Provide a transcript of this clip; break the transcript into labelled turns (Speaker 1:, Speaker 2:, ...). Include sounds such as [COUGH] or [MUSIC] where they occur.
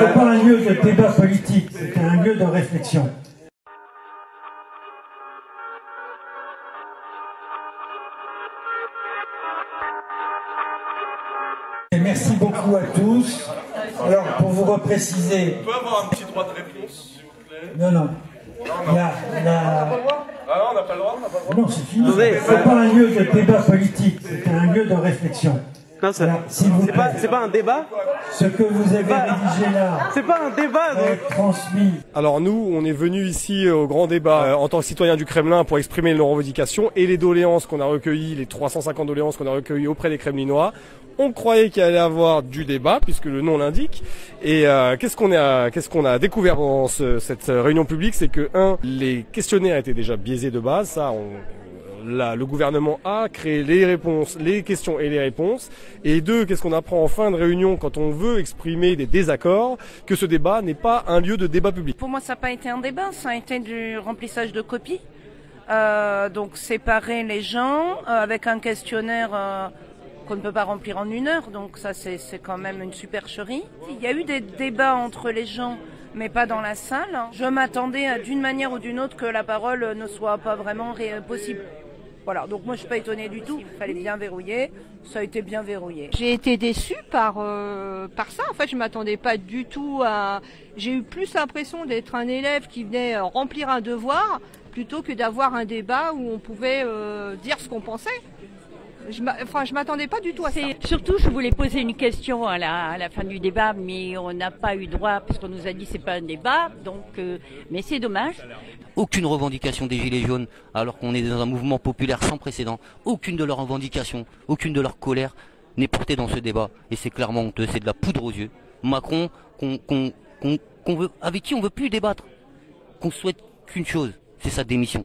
Speaker 1: C'est pas un lieu de débat politique, c'est un lieu de réflexion. Et merci beaucoup à tous. Alors, pour vous repréciser.
Speaker 2: On peut avoir un petit droit de réponse, s'il vous plaît?
Speaker 1: Non, non. La, la...
Speaker 2: Ah non, on n'a pas le droit, on n'a pas le droit.
Speaker 1: Non, c'est fini. C'est pas un lieu de débat politique, c'est un lieu de réflexion.
Speaker 3: Non, c'est
Speaker 1: Alors, s'il vous
Speaker 3: c'est pas, c'est pas un débat
Speaker 1: ce que vous avez rédigé là [LAUGHS]
Speaker 3: C'est pas un débat
Speaker 1: va être transmis
Speaker 4: Alors nous, on est venus ici au grand débat euh, en tant que citoyens du Kremlin pour exprimer nos revendications et les doléances qu'on a recueillies, les 350 doléances qu'on a recueillies auprès des Kremlinois. On croyait qu'il allait y avoir du débat puisque le nom l'indique. Et euh, qu'est-ce qu'on a, qu'est-ce qu'on a découvert dans ce- cette réunion publique, c'est que un, les questionnaires étaient déjà biaisés de base. Ça, on, Le gouvernement a créé les réponses, les questions et les réponses. Et deux, qu'est-ce qu'on apprend en fin de réunion quand on veut exprimer des désaccords Que ce débat n'est pas un lieu de débat public?
Speaker 5: Pour moi, ça n'a pas été un débat, ça a été du remplissage de copies. Euh, donc séparer les gens euh, avec un questionnaire euh, qu'on ne peut pas remplir en une heure. Donc ça, c'est quand même une supercherie. Il y a eu des débats entre les gens, mais pas dans la salle. Je m'attendais d'une manière ou d'une autre que la parole ne soit pas vraiment possible. Voilà, donc moi je suis pas étonnée du tout. Il fallait bien verrouiller, ça a été bien verrouillé.
Speaker 6: J'ai été déçue par euh, par ça. En fait, je m'attendais pas du tout à. J'ai eu plus l'impression d'être un élève qui venait euh, remplir un devoir plutôt que d'avoir un débat où on pouvait euh, dire ce qu'on pensait. Je m'a- enfin, je m'attendais pas du tout à ça.
Speaker 7: Surtout, je voulais poser une question à la, à la fin du débat, mais on n'a pas eu droit parce qu'on nous a dit c'est pas un débat. Donc, euh, mais c'est dommage.
Speaker 8: aucune revendication des Gilets jaunes, alors qu'on est dans un mouvement populaire sans précédent. Aucune de leurs revendications, aucune de leur colère n'est portée dans ce débat. Et c'est clairement honteux, c'est de la poudre aux yeux. Macron, qu'on, qu'on, qu'on, qu'on veut, avec qui on veut plus débattre, qu'on souhaite qu'une chose, c'est sa démission.